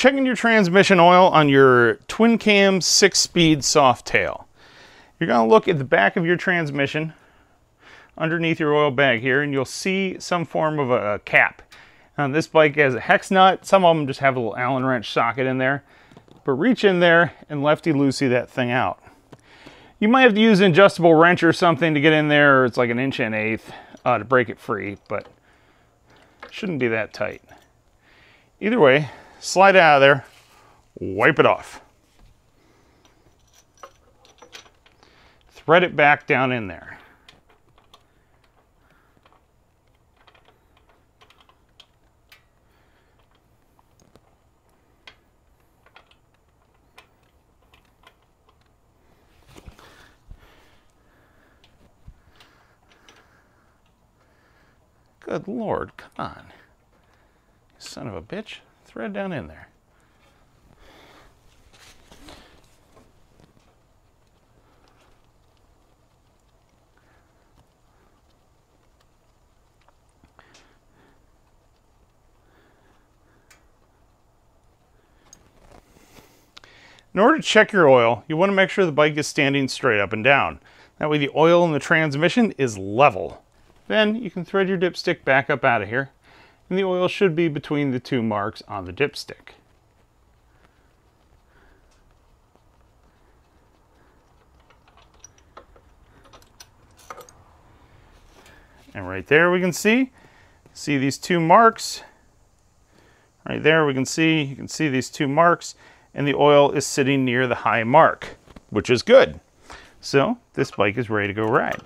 checking your transmission oil on your twin cam six speed Softail. You're going to look at the back of your transmission underneath your oil bag here and you'll see some form of a, cap. Now this bike has a hex nut. Some of them just have a little Allen wrench socket in there. But reach in there and lefty-loosey that thing out. You might have to use an adjustable wrench or something to get in there, or it's like an inch and an eighth uh, to break it free, but shouldn't be that tight. Either way, slide it out of there, wipe it off. Thread it back down in there. Good lord, come on. Son of a bitch. Thread down in there. In order to check your oil, you want to make sure the bike is standing straight up and down. That way the oil in the transmission is level. Then you can thread your dipstick back up out of here, and the oil should be between the two marks on the dipstick. And right there we can see, see these two marks. Right there we can see, you can see these two marks, and the oil is sitting near the high mark, which is good. So this bike is ready to go ride.